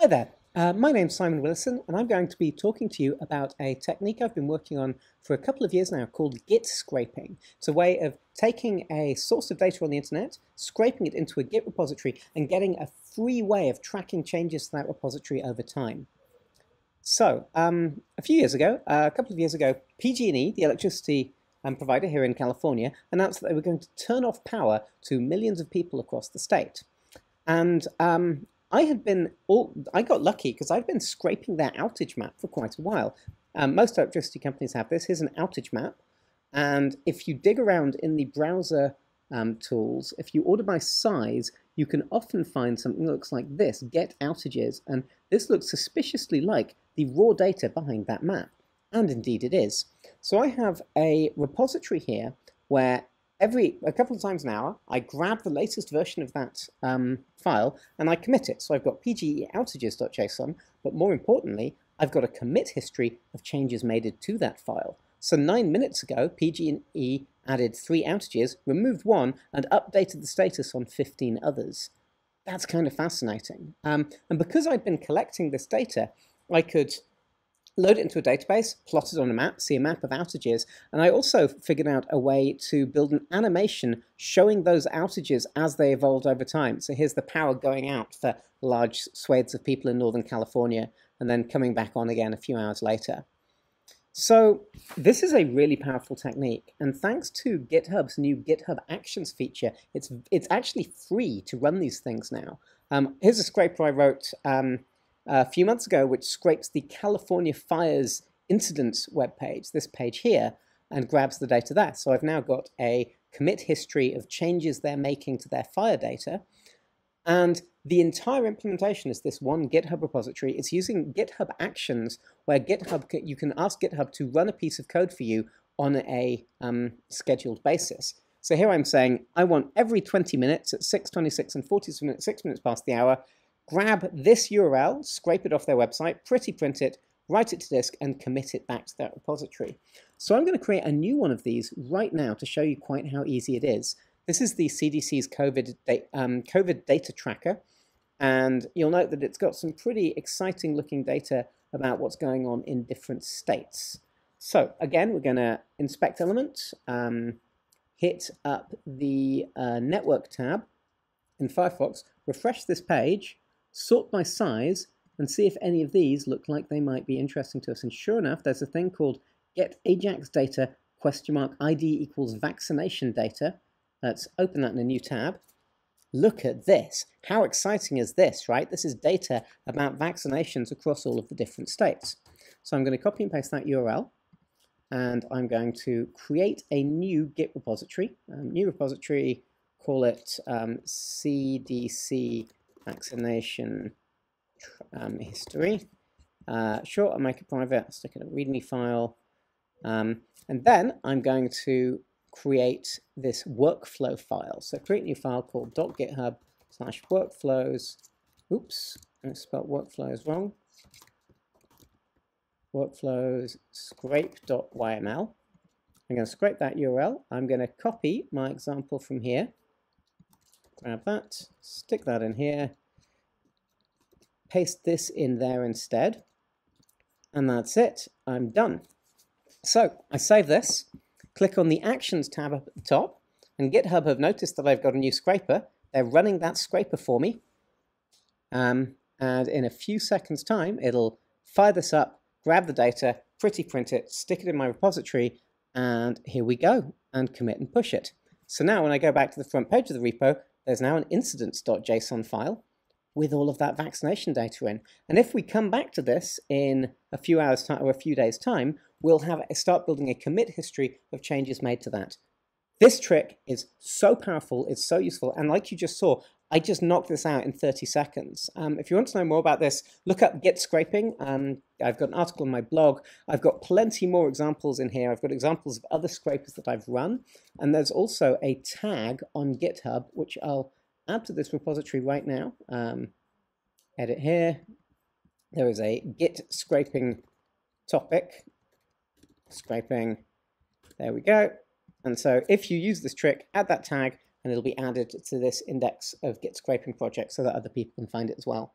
Hi there, uh, my name's Simon Willison and I'm going to be talking to you about a technique I've been working on for a couple of years now called Git scraping. It's a way of taking a source of data on the internet, scraping it into a Git repository and getting a free way of tracking changes to that repository over time. So, um, a few years ago, uh, a couple of years ago, PG&E, the electricity um, provider here in California, announced that they were going to turn off power to millions of people across the state. And um, I had been all I got lucky because I've been scraping their outage map for quite a while. Um, most electricity companies have this. Here's an outage map, and if you dig around in the browser um, tools, if you order by size, you can often find something that looks like this: get outages, and this looks suspiciously like the raw data behind that map, and indeed it is. So I have a repository here where every a couple of times an hour, I grab the latest version of that um, file and I commit it. So I've got pge outages.json, but more importantly, I've got a commit history of changes made to that file. So nine minutes ago, PG&E added three outages, removed one, and updated the status on 15 others. That's kind of fascinating. Um, and because I'd been collecting this data, I could load it into a database, plot it on a map, see a map of outages, and I also figured out a way to build an animation showing those outages as they evolved over time. So here's the power going out for large swathes of people in Northern California, and then coming back on again a few hours later. So this is a really powerful technique, and thanks to GitHub's new GitHub Actions feature, it's it's actually free to run these things now. Um, here's a scraper I wrote um, a few months ago, which scrapes the California fires incidents webpage, this page here, and grabs the data there. So I've now got a commit history of changes they're making to their fire data. And the entire implementation is this one GitHub repository. It's using GitHub Actions, where GitHub you can ask GitHub to run a piece of code for you on a um, scheduled basis. So here I'm saying I want every 20 minutes at 6:26 and 46 minutes, six minutes past the hour, grab this URL, scrape it off their website, pretty print it, write it to disk, and commit it back to that repository. So I'm going to create a new one of these right now to show you quite how easy it is. This is the CDC's COVID, da um, COVID data tracker, and you'll note that it's got some pretty exciting looking data about what's going on in different states. So again, we're going to inspect element, um, hit up the uh, network tab in Firefox, refresh this page, sort by size, and see if any of these look like they might be interesting to us. And sure enough, there's a thing called get Ajax data question mark ID equals vaccination data. Let's open that in a new tab. Look at this. How exciting is this, right? This is data about vaccinations across all of the different states. So I'm going to copy and paste that URL and I'm going to create a new Git repository. Um, new repository, call it um, CDC vaccination um, history. Uh, sure, I'll make it private, stick it in a README file. Um, and then I'm going to create this workflow file. So create a new file called .github slash workflows. Oops, I spelled workflows wrong. Workflows scrape.yml. I'm going to scrape that URL. I'm going to copy my example from here grab that, stick that in here, paste this in there instead, and that's it. I'm done. So I save this, click on the Actions tab up at the top, and GitHub have noticed that I've got a new scraper. They're running that scraper for me, um, and in a few seconds' time, it'll fire this up, grab the data, pretty print it, stick it in my repository, and here we go, and commit and push it. So now when I go back to the front page of the repo, there's now an incidents.json file with all of that vaccination data in. And if we come back to this in a few hours time or a few days time, we'll have a, start building a commit history of changes made to that. This trick is so powerful, it's so useful, and like you just saw, I just knocked this out in 30 seconds. Um, if you want to know more about this, look up Git scraping. Um, I've got an article on my blog. I've got plenty more examples in here. I've got examples of other scrapers that I've run. And there's also a tag on GitHub, which I'll add to this repository right now. Um, edit here. There is a Git scraping topic. Scraping. There we go. And so if you use this trick, add that tag, and it'll be added to this index of Git scraping projects so that other people can find it as well.